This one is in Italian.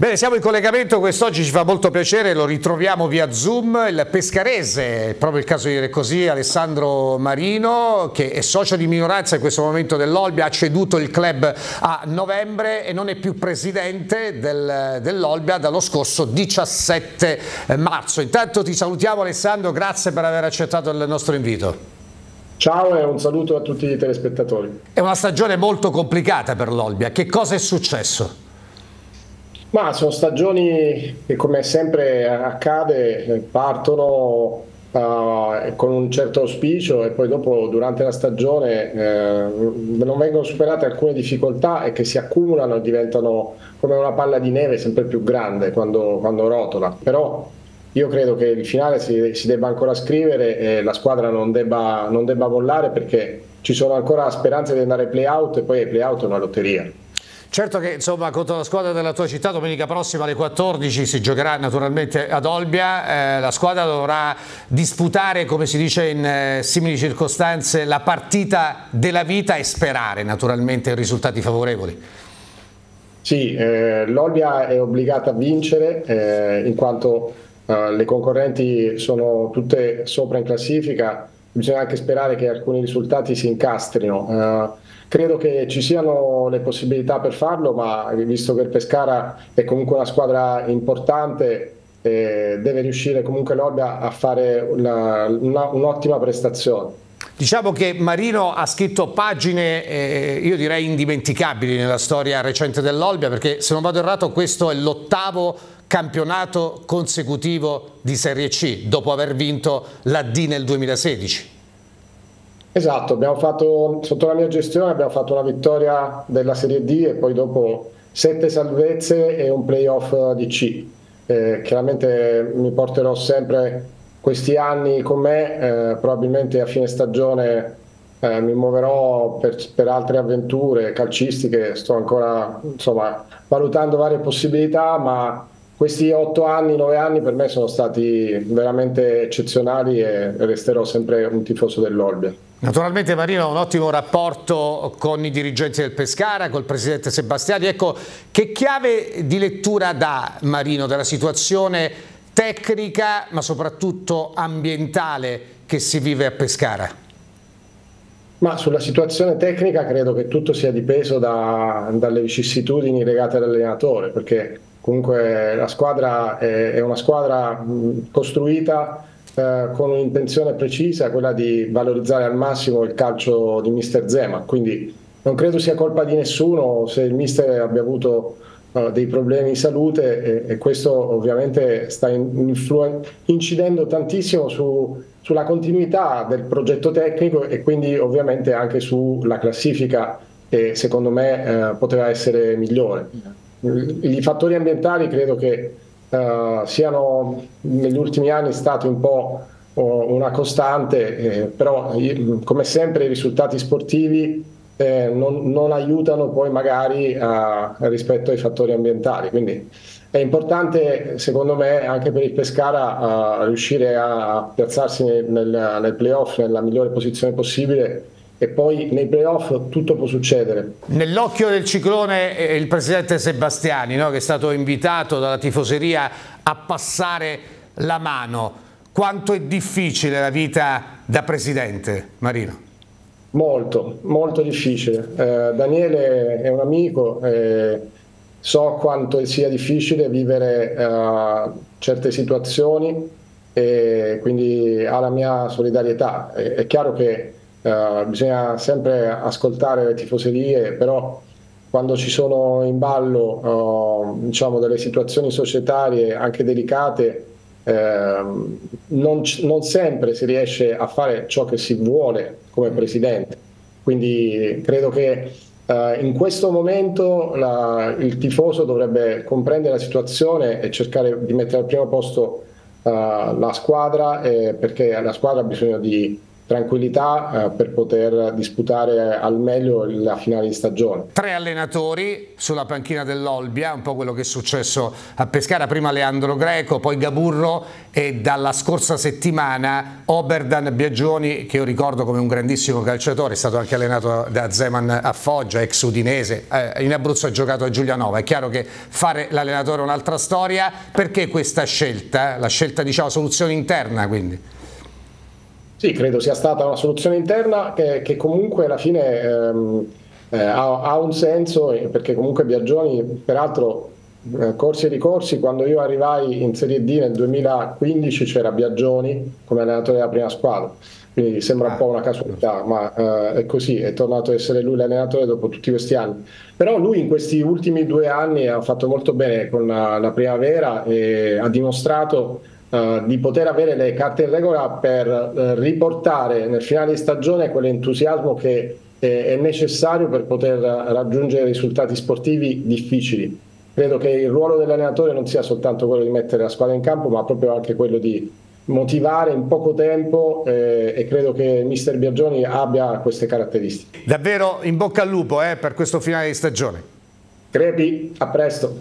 Bene, siamo in collegamento, quest'oggi ci fa molto piacere, lo ritroviamo via Zoom, il pescarese, proprio il caso di dire così, Alessandro Marino, che è socio di minoranza in questo momento dell'Olbia, ha ceduto il club a novembre e non è più presidente del, dell'Olbia dallo scorso 17 marzo. Intanto ti salutiamo Alessandro, grazie per aver accettato il nostro invito. Ciao e un saluto a tutti i telespettatori. È una stagione molto complicata per l'Olbia, che cosa è successo? Ma sono stagioni che come sempre accade partono uh, con un certo auspicio e poi dopo durante la stagione eh, non vengono superate alcune difficoltà e che si accumulano e diventano come una palla di neve sempre più grande quando, quando rotola. Però io credo che il finale si, si, debba ancora scrivere e la squadra non debba, non debba mollare perché ci sono ancora speranze di andare ai play-out e poi ai play-out è una lotteria. Certo che insomma, contro la squadra della tua città domenica prossima alle 14 si giocherà naturalmente ad Olbia, eh, la squadra dovrà disputare come si dice in eh, simili circostanze la partita della vita e sperare naturalmente risultati favorevoli. Sì, eh, l'Olbia è obbligata a vincere eh, in quanto eh, le concorrenti sono tutte sopra in classifica, bisogna anche sperare che alcuni risultati si incastrino eh, Credo che ci siano le possibilità per farlo, ma visto che il Pescara è comunque una squadra importante, eh, deve riuscire comunque l'Olbia a fare un'ottima un prestazione. Diciamo che Marino ha scritto pagine, eh, io direi indimenticabili nella storia recente dell'Olbia, perché se non vado errato questo è l'ottavo campionato consecutivo di Serie C, dopo aver vinto la D nel 2016. Esatto, abbiamo fatto, sotto la mia gestione abbiamo fatto una vittoria della Serie D e poi dopo sette salvezze e un playoff di C. Eh, chiaramente mi porterò sempre questi anni con me, eh, probabilmente a fine stagione eh, mi muoverò per, per, altre avventure calcistiche, sto ancora insomma, valutando varie possibilità, ma questi otto anni, nove anni per me sono stati veramente eccezionali e resterò sempre un tifoso dell'Olbia. Naturalmente Marino ha un ottimo rapporto con i dirigenti del Pescara, col presidente Sebastiani. Ecco, che chiave di lettura dà Marino della situazione tecnica ma soprattutto ambientale che si vive a Pescara? Ma sulla situazione tecnica credo che tutto sia dipeso da, dalle vicissitudini legate all'allenatore, perché comunque la squadra è, è una squadra costruita eh, con un'intenzione precisa, quella di valorizzare al massimo il calcio di mister Zema, quindi non credo sia colpa di nessuno se il mister abbia avuto uh, dei problemi di salute e, e questo ovviamente sta in, incidendo tantissimo su, sulla continuità del progetto tecnico e quindi ovviamente anche sulla classifica che secondo me uh, poteva essere migliore. I fattori ambientali credo che uh, siano negli ultimi anni stati un po' una costante, eh, però come sempre i risultati sportivi eh, non, non, aiutano poi magari a, rispetto ai fattori ambientali. Quindi è importante secondo me anche per il Pescara uh, riuscire a piazzarsi nel, nel playoff nella migliore posizione possibile e poi nei playoff tutto può succedere. Nell'occhio del ciclone è il presidente Sebastiani no? che è stato invitato dalla tifoseria a passare la mano. Quanto è difficile la vita da presidente, Marino? Molto, molto difficile. Eh, Daniele è un amico, eh, so quanto sia difficile vivere eh, certe situazioni e quindi ha la mia solidarietà. È chiaro che Uh, bisogna sempre ascoltare le tifoserie, però quando ci sono in ballo uh, diciamo delle situazioni societarie anche delicate, uh, non, non, sempre si riesce a fare ciò che si vuole come presidente. Quindi credo che in questo momento la, il tifoso dovrebbe comprendere la situazione e cercare di mettere al primo posto la squadra, eh, perché la squadra ha bisogno di tranquillità eh, per poter disputare al meglio la finale di stagione. Tre allenatori sulla panchina dell'Olbia, un po' quello che è successo a Pescara, prima Leandro Greco, poi Gaburro e dalla scorsa settimana Oberdan Biagioni che io ricordo come un grandissimo calciatore, è stato anche allenato da Zeman a Foggia, ex udinese, eh, in Abruzzo ha giocato a Giulianova, è chiaro che fare l'allenatore è un'altra storia, perché questa scelta? La scelta diciamo soluzione interna quindi? Sì, credo sia stata una soluzione interna che, che comunque alla fine ehm, eh, ha, ha, un senso perché comunque Biagioni, peraltro eh, corsi e ricorsi, quando io arrivai in Serie D nel 2015 c'era Biagioni come allenatore della prima squadra, quindi sembra un po' una casualità, ma eh, è così, è tornato a essere lui l'allenatore dopo tutti questi anni. Però lui in questi ultimi due anni ha fatto molto bene con la, la primavera e ha dimostrato Uh, di poter avere le carte in regola per uh, riportare nel finale di stagione quell'entusiasmo che è, è necessario per poter raggiungere risultati sportivi difficili. Credo che il ruolo dell'allenatore non sia soltanto quello di mettere la squadra in campo, ma proprio anche quello di motivare in poco tempo eh, e credo che mister Biagioni abbia queste caratteristiche. Davvero in bocca al lupo eh, per questo finale di stagione. Crepi, a presto.